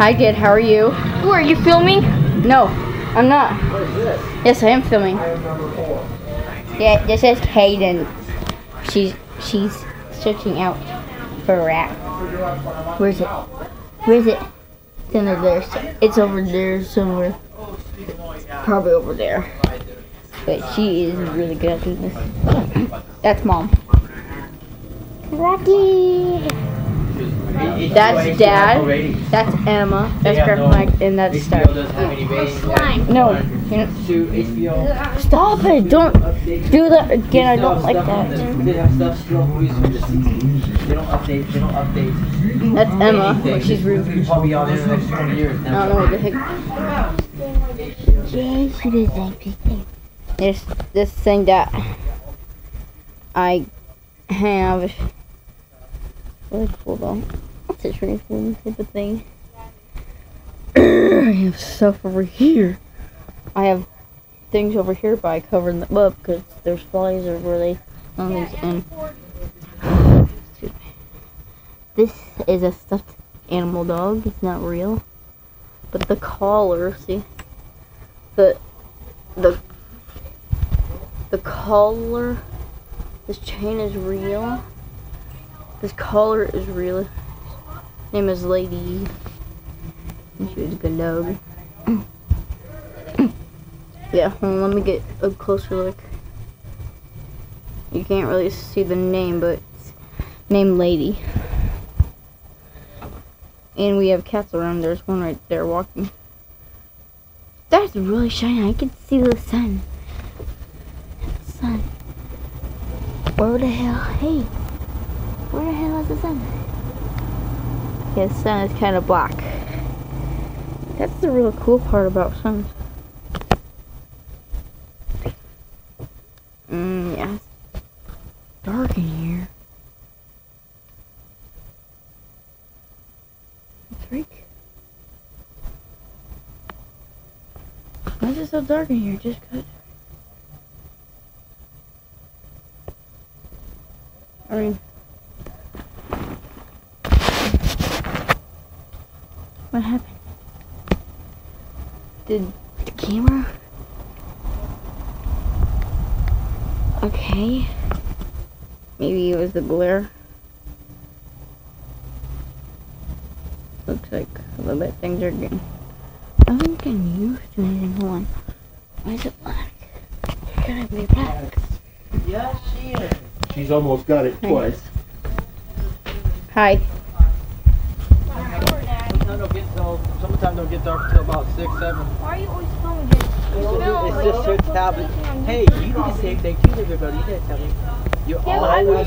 Hi, Dad. How are you? Who are you filming? No, I'm not. What is this? Yes, I am filming. Item number four. Yeah, this is Hayden. She's she's searching out for a rat. Where's it? Where's it? It's under there. It's over there somewhere. Probably over there. But she is really good at doing this. That's mom. Rocky. That's dad. That's Emma. That's Grandpa Mike, and that's Star. Have any. Slime. No, you know, To HBO. stop it! Don't do that again. I don't like that. this- They have stuff still movies from the 60s. They don't update. They don't update. That's Emma. anything. She's rude. It's probably out there in the next 20 years. I don't know what the heck. There's this thing that I have. Really cool though. It's a transforming type of thing. I have stuff over here. I have things over here, but I covered them up because there's flies over they on these and. This is a stuffed animal dog. It's not real. But the collar, see? The the the collar this chain is real. This collar is real. Name is Lady. She was a good dog. yeah, let me get a closer look. You can't really see the name, but it's named Lady. And we have cats around. There's one right there walking. That's really shiny. I can see the sun. Sun. Where the hell? Hey. Where the hell is the sun? Yeah, the sun is kind of black. That's the real cool part about suns. Mm, yeah. It's dark in here. freak. Why is it so dark in here? Just good. I mean, what happened? Did the camera? Okay. Maybe it was the glare. Looks like a little bit things are getting. I think getting used to anything. Hold on. Why is it black? It gotta be black. Yeah, she is. She's almost got it twice. Hi. Sometimes they'll get till, sometimes they'll get dark till about 6, 7. Why are you always filming this? It's just your tablet. Hey, you need to say thank you to everybody. You didn't tell me. You're Yeah, always